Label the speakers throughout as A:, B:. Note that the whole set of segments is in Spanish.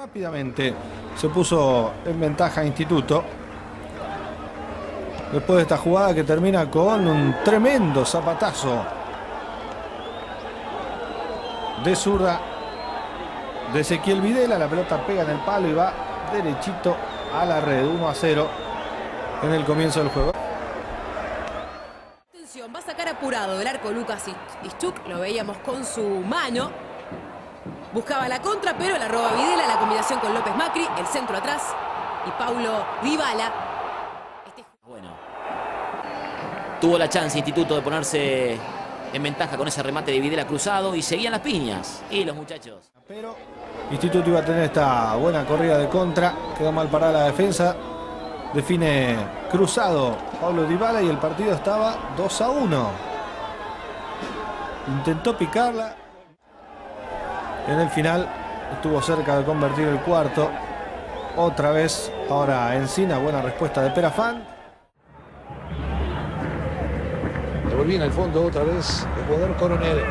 A: Rápidamente se puso en ventaja Instituto. Después de esta jugada que termina con un tremendo zapatazo de zurda de Ezequiel Videla. La pelota pega en el palo y va derechito a la red. 1 a 0 en el comienzo del juego.
B: Atención, va a sacar apurado del arco Lucas Ischuk. Lo veíamos con su mano. Buscaba la contra, pero la roba Videla. La combinación con López Macri. El centro atrás. Y Paulo Dybala. Este...
C: Bueno. Tuvo la chance Instituto de ponerse en ventaja con ese remate de Videla cruzado y seguían las piñas. Y los muchachos.
A: Pero Instituto iba a tener esta buena corrida de contra. Quedó mal parada la defensa. Define cruzado Pablo Dybala y el partido estaba 2 a 1. Intentó picarla. En el final estuvo cerca de convertir el cuarto. Otra vez, ahora Encina, buena respuesta de Perafán.
D: Devolví en el fondo otra vez el jugador Coronel.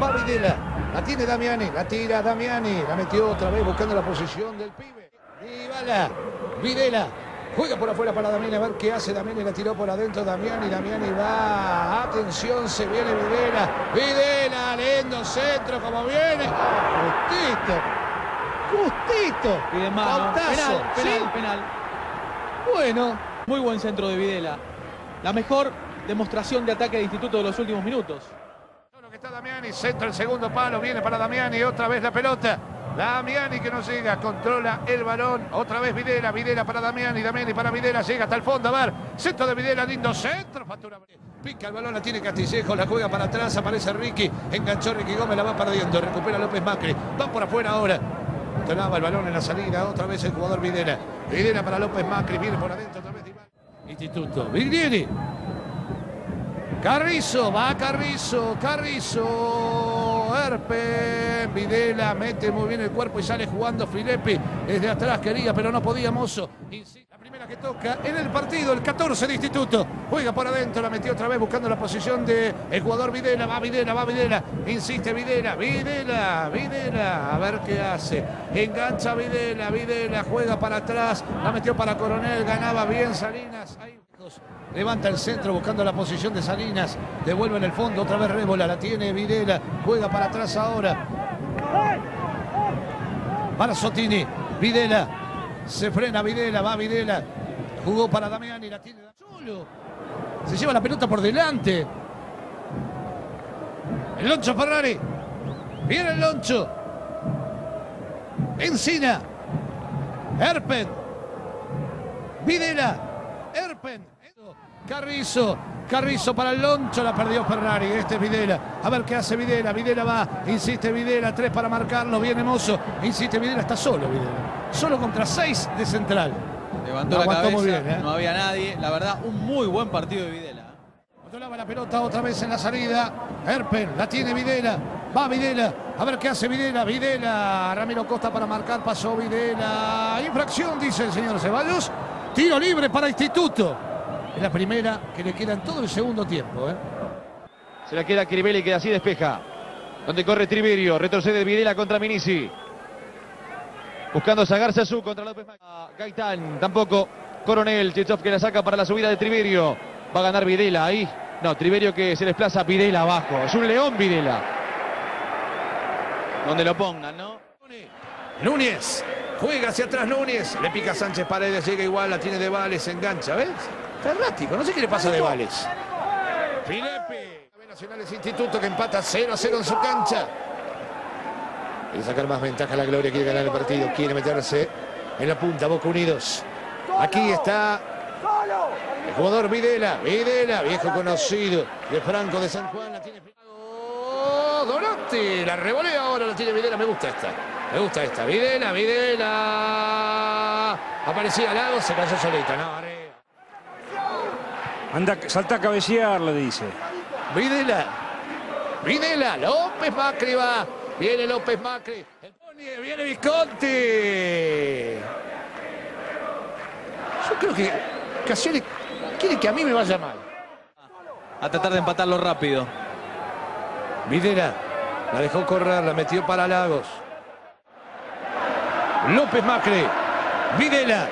D: Va Videla, la tiene Damiani, la tira Damiani, la metió otra vez buscando la posición del pibe. Dybala, Videla, Juega por afuera para Damiani, a ver qué hace Damiani, la tiró por adentro Damiani, Damiani va, atención, se viene Videla, Videla, lindo centro, como viene, justito, justito,
E: Pide mano,
D: Pautazo,
E: penal, penal,
D: ¿sí?
E: penal.
D: Bueno,
E: Muy buen centro de Videla. La mejor demostración de ataque de Instituto de los últimos minutos.
D: Solo que está Damiani, centro el segundo palo, viene para Damiani, otra vez la pelota. Damiani que no llega, controla el balón, otra vez Videla, Videla para Damiani, Damiani para Videla, llega hasta el fondo, a ver, centro de Videla, lindo centro, factura. Pica el balón, la tiene Castillejo, la juega para atrás, aparece Ricky, enganchó Ricky Gómez, la va perdiendo, recupera López Macri, va por afuera ahora. Tonaba el balón en la salida, otra vez el jugador Videla. Videla para López Macri, viene por adentro, otra vez. Instituto, Viglieri, Carrizo, va Carrizo, Carrizo, Herpe, Videla, mete muy bien el cuerpo y sale jugando Filippi. Desde atrás quería, pero no podía Mozo. La primera que toca en el partido, el 14 de Instituto. Juega por adentro, la metió otra vez buscando la posición de el jugador Videla. Va Videla, va Videla. Insiste Videla, Videla, Videla. A ver qué hace. Engancha Videla, Videla, juega para atrás. La metió para Coronel, ganaba bien Salinas. Ahí Levanta el centro buscando la posición de Salinas. Devuelve en el fondo. Otra vez Rébola. La tiene Videla. Juega para atrás ahora. Para Sotini. Videla. Se frena Videla. Va Videla. Jugó para Damiani. La tiene. Se lleva la pelota por delante. El Loncho Ferrari. Viene el Loncho. Encina. Herpen. Videla. Herpen. Carrizo. Carrizo para el Loncho. La perdió Ferrari. Este es Videla. A ver qué hace Videla. Videla va. Insiste Videla. Tres para marcarlo. Viene Mozo. Insiste Videla. Está solo Videla. Solo contra seis de central.
E: Levantó la cabeza,
D: bien, ¿eh?
E: no había nadie. La verdad, un muy buen partido de Videla.
D: Controlaba la pelota otra vez en la salida. Herpen, la tiene Videla. Va Videla. A ver qué hace Videla. Videla. Ramiro Costa para marcar. Pasó Videla. Infracción, dice el señor Ceballos. Tiro libre para Instituto. Es la primera que le queda en todo el segundo tiempo. ¿eh?
F: Se la queda Crivelli que así despeja. Donde corre Triverio. Retrocede Videla contra Minisi. Buscando sacarse a su contra López Macri. Ah, Gaitán tampoco. Coronel. Chichov que la saca para la subida de Triverio. Va a ganar Videla ahí. No, Triverio que se desplaza Videla abajo. Es un león Videla.
E: Donde lo pongan, ¿no?
D: Núñez. Juega hacia atrás Núñez. Le pica Sánchez Paredes. Llega igual. La tiene de Vales. Se engancha. ¿Ves? Está errático. No sé qué le pasa a de Vales. Filepe. Nacionales Instituto que empata 0 a 0 en su cancha. Quiere sacar más ventaja a la Gloria. Quiere ganar el partido. Quiere meterse en la punta. Boca Unidos. Aquí está el jugador Videla. Videla, viejo conocido de Franco de San Juan. La tiene Oh, Donotti. La revolea ahora. La tiene Videla. Me gusta esta. Me gusta esta. Videla, Videla. Aparecía Lago. Se cayó solita. No.
G: Anda, salta a cabecear, le dice.
D: Videla. Videla. López Macri va. Viene López Macri. Viene Visconti. Yo creo que Cassioli quiere que a mí me vaya mal.
E: A tratar de empatarlo rápido.
D: Videla. La dejó correr, la metió para Lagos. López Macri. Videla.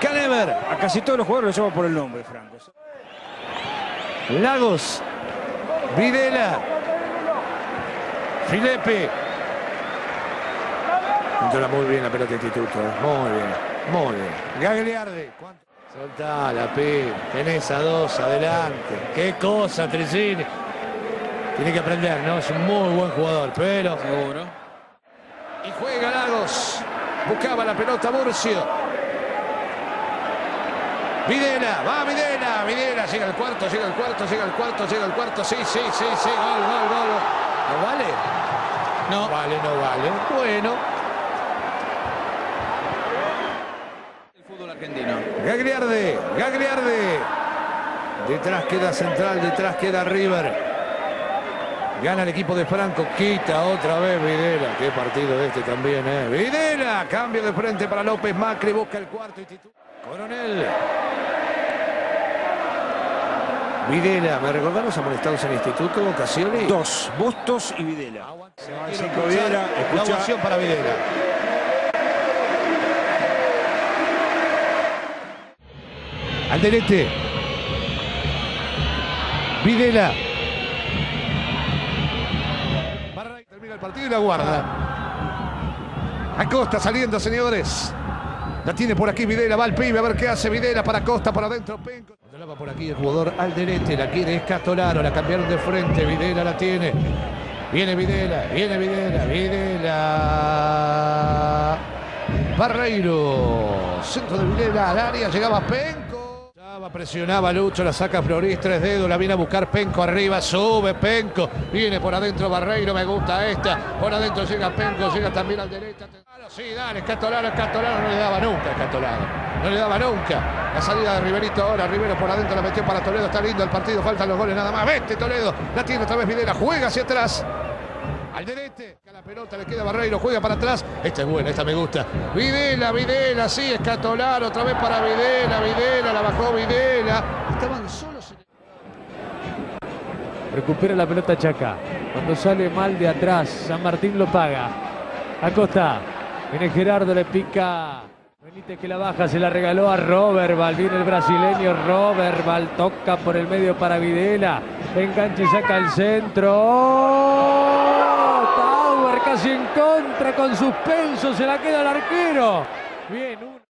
D: Canever.
G: A casi todos los jugadores los llama por el nombre, Franco.
D: Lagos. Videla. Filepe. Controla muy bien la pelota de instituto. Muy bien. Muy bien. Gagliardi. ¿Cuánto? Soltala, Pi. Tenés a dos adelante. Qué cosa, Tricini. Tiene que aprender, ¿no? Es un muy buen jugador, pero.
E: Seguro.
D: Y juega Lagos. Buscaba la pelota Murcio. Videla, va Videla, Videla, llega al cuarto, llega al cuarto, llega al cuarto, llega al cuarto, sí, sí, sí, sí, gol, gol, gol. ¿No vale?
E: No.
D: Vale, no vale. Bueno,
E: El fútbol argentino.
D: Gagliardi, Gagliardi. Detrás queda Central, detrás queda River. Gana el equipo de Franco, quita otra vez Videla. Qué partido este también, ¿eh? Videla, cambio de frente para López Macri, busca el cuarto instituto. Coronel. Videla, ¿me recordamos amonestados en el instituto, Ocasioni?
G: Dos, Bustos y Videla.
D: Se va a
G: cinco Videla,
D: La
G: escucha.
D: ovación para Videla. Alderete. Videla. Termina el partido y la guarda. Acosta saliendo, señores. La tiene por aquí Videla, va al pibe a ver qué hace Videla para Costa, por adentro Penco. Cuando la va por aquí el jugador Alderete, la quiere Escatolaro, la cambiaron de frente, Videla la tiene. Viene Videla, viene Videla, Videla. Barreiro, centro de Videla al área, llegaba Penco. Presionaba Lucho, la saca Floris, tres dedos, la viene a buscar Penco arriba, sube Penco, viene por adentro Barreiro, me gusta esta, por adentro llega Penco, llega también al derecha. Claro, sí, dale, Escatolaro, Escatolaro no le daba nunca, Escatolaro, no le daba nunca. La salida de Riverito ahora, Rivero por adentro la metió para Toledo, está lindo el partido, faltan los goles nada más. Vete Toledo, la tiene otra vez Videla, juega hacia atrás. Alderete, a la pelota le queda Barreiro, juega para atrás. Esta es buena, esta me gusta. Videla, Videla, sí, Escatolar, otra vez para Videla, Videla, la bajó Videla. Estaban solos en.
H: Recupera la pelota Chaca. Cuando sale mal de atrás, San Martín lo paga. Acosta. Viene Gerardo, le pica. Benítez que la baja, se la regaló a Roberval. Viene el brasileño Roberval. Toca por el medio para Videla. Engancha y saca el centro. Casi en contra con suspenso. Se la queda el arquero. Bien.